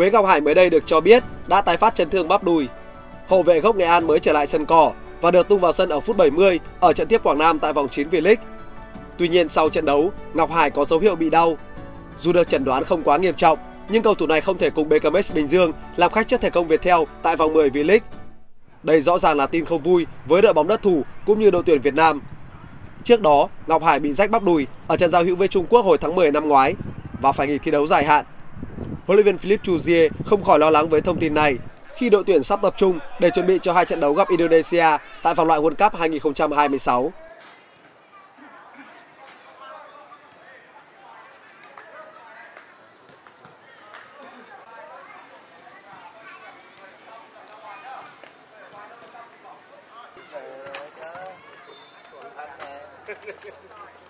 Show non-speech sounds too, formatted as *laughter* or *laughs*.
Quế Ngọc Hải mới đây được cho biết đã tái phát chấn thương bắp đùi. Hậu vệ gốc Nghệ An mới trở lại sân cỏ và được tung vào sân ở phút 70 ở trận tiếp Quảng Nam tại vòng 9 V-League. Tuy nhiên sau trận đấu, Ngọc Hải có dấu hiệu bị đau. Dù được chẩn đoán không quá nghiêm trọng, nhưng cầu thủ này không thể cùng BKMX Bình Dương làm khách trước thể công Viettel tại vòng 10 V-League. Đây rõ ràng là tin không vui với đội bóng đất thủ cũng như đội tuyển Việt Nam. Trước đó, Ngọc Hải bị rách bắp đùi ở trận giao hữu với Trung Quốc hồi tháng 10 năm ngoái và phải nghỉ thi đấu dài hạn. Huấn luyện viên Philippe Chuzier không khỏi lo lắng với thông tin này khi đội tuyển sắp tập trung để chuẩn bị cho hai trận đấu gặp Indonesia tại vòng loại World Cup 2026. *laughs*